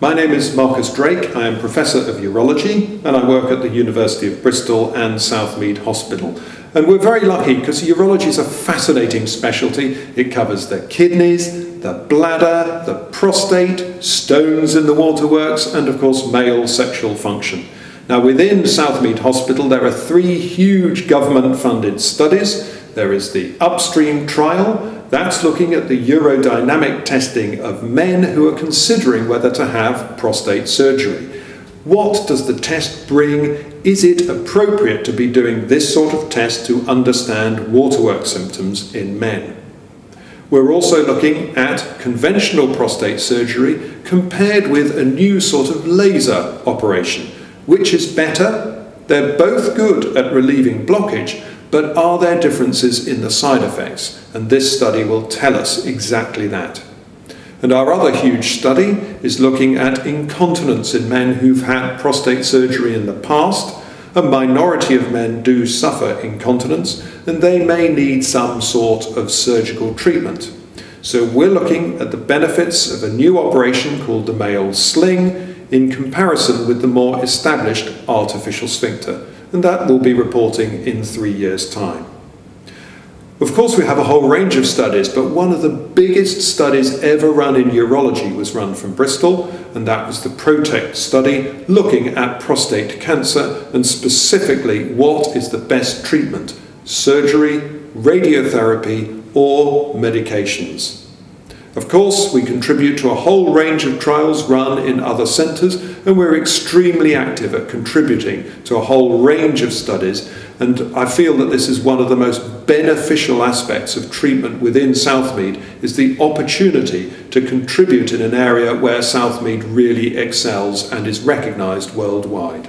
My name is Marcus Drake. I am Professor of Urology and I work at the University of Bristol and Southmead Hospital. And we're very lucky because urology is a fascinating specialty. It covers the kidneys, the bladder, the prostate, stones in the waterworks, and of course, male sexual function. Now, within Southmead Hospital, there are three huge government funded studies. There is the Upstream trial, that's looking at the urodynamic testing of men who are considering whether to have prostate surgery. What does the test bring? Is it appropriate to be doing this sort of test to understand waterwork symptoms in men? We're also looking at conventional prostate surgery compared with a new sort of laser operation. Which is better? They're both good at relieving blockage, but are there differences in the side effects? And this study will tell us exactly that. And our other huge study is looking at incontinence in men who've had prostate surgery in the past. A minority of men do suffer incontinence and they may need some sort of surgical treatment. So we're looking at the benefits of a new operation called the male sling in comparison with the more established artificial sphincter. And that will be reporting in three years' time. Of course, we have a whole range of studies, but one of the biggest studies ever run in urology was run from Bristol, and that was the PROTECT study looking at prostate cancer and specifically what is the best treatment surgery, radiotherapy, or medications. Of course, we contribute to a whole range of trials run in other centres, and we're extremely active at contributing to a whole range of studies. And I feel that this is one of the most beneficial aspects of treatment within Southmead is the opportunity to contribute in an area where Southmead really excels and is recognised worldwide.